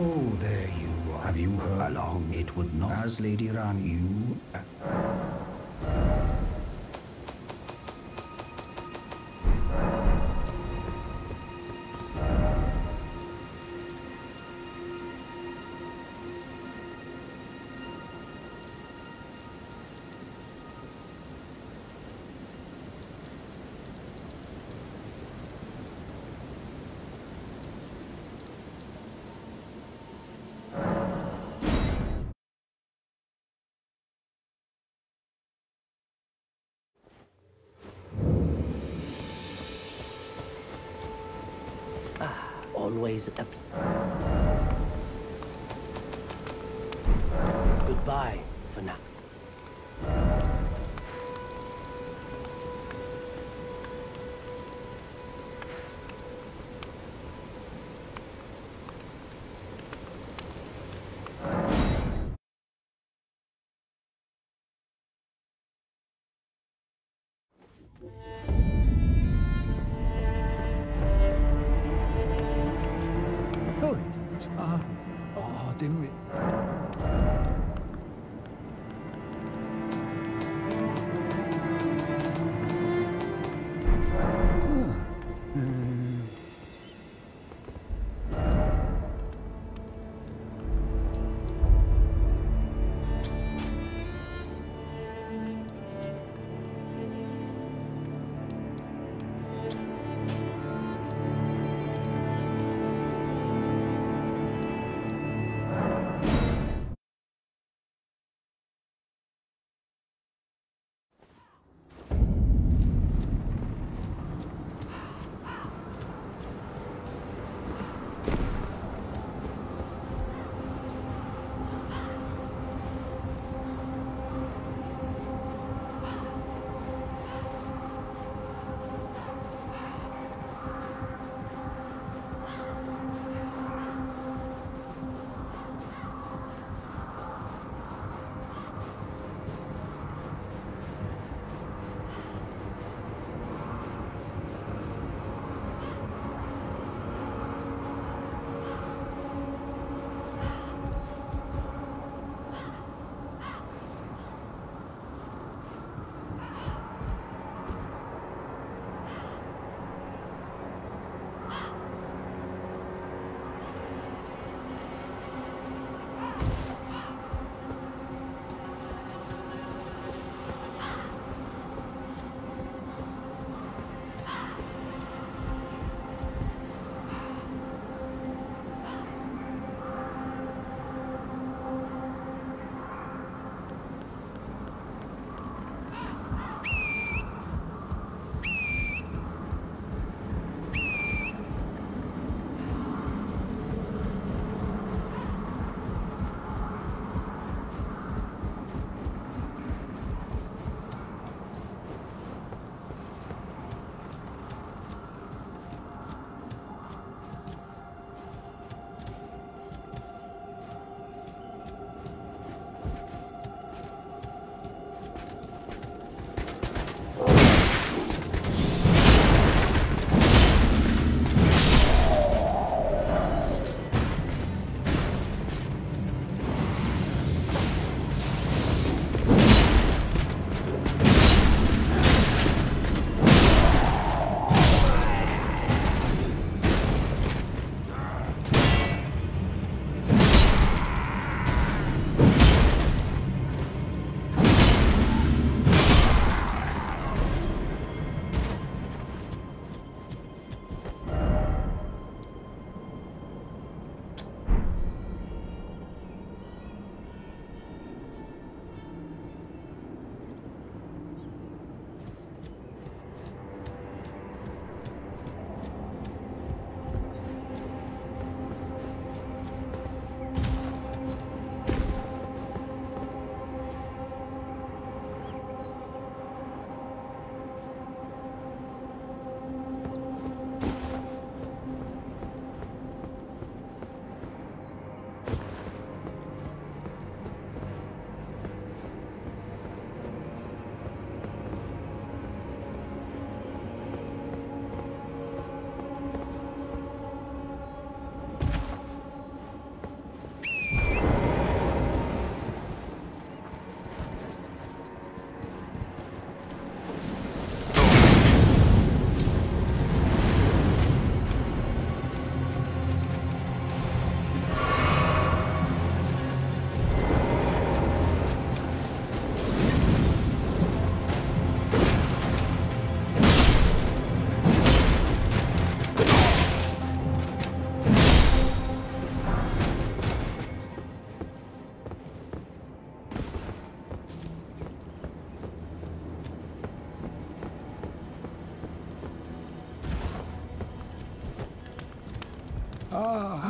Oh, there you are. Have you heard along? It would not. As Lady Ran, you. Always a... Goodbye for now.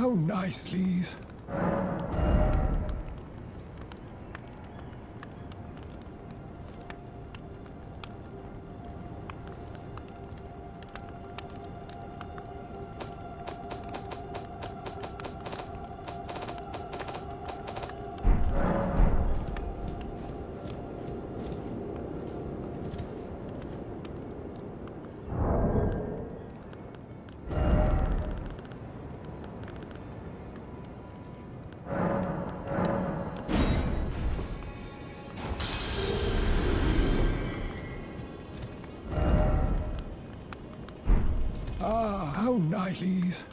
How nice, Lise. How nice,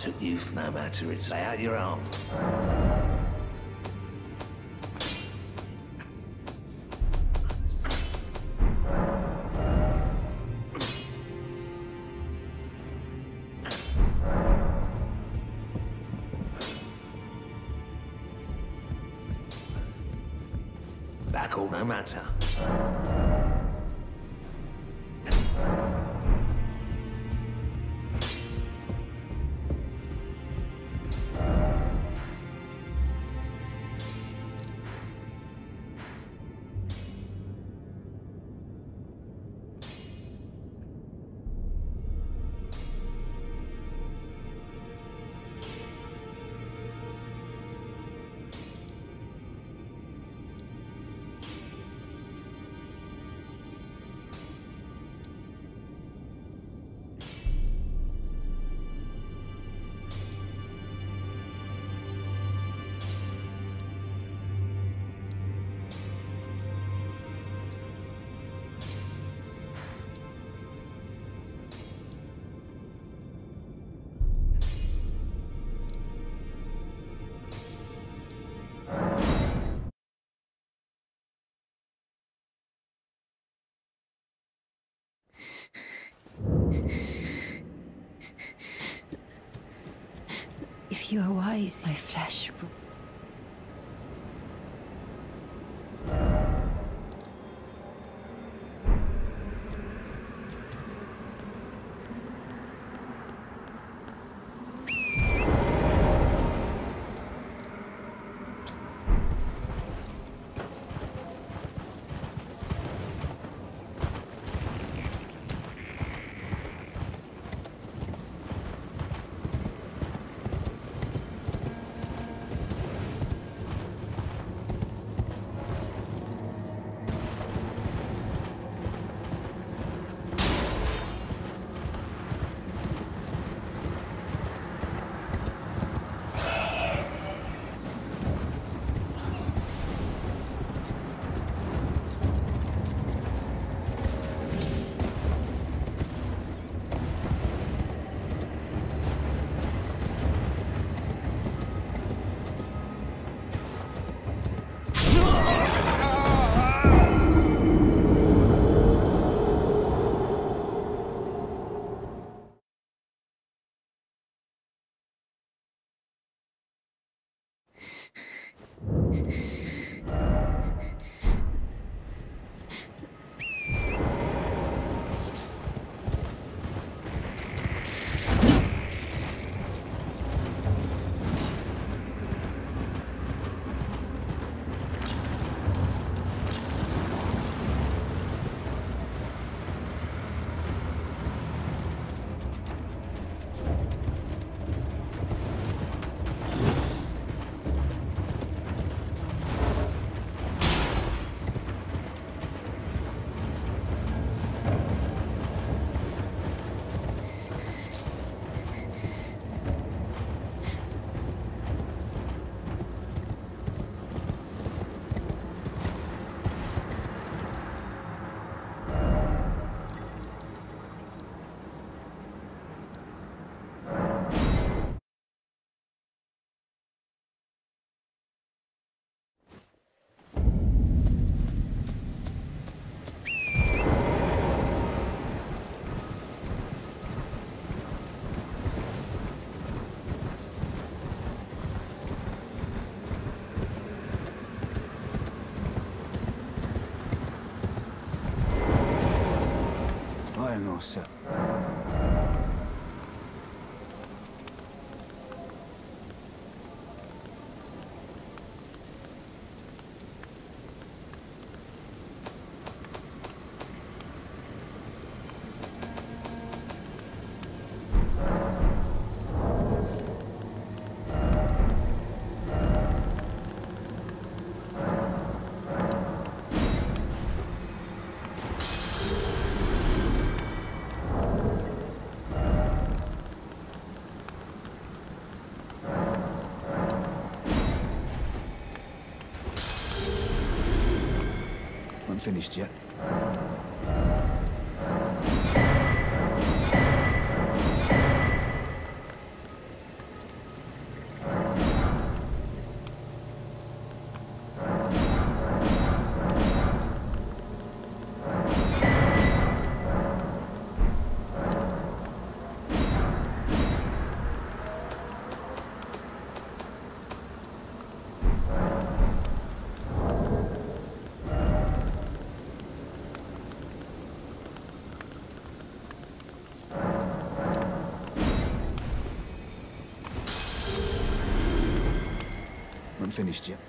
took you no matter. It's out your arms. You are wise, my flesh Pai é nossa. Not işleyeceğim.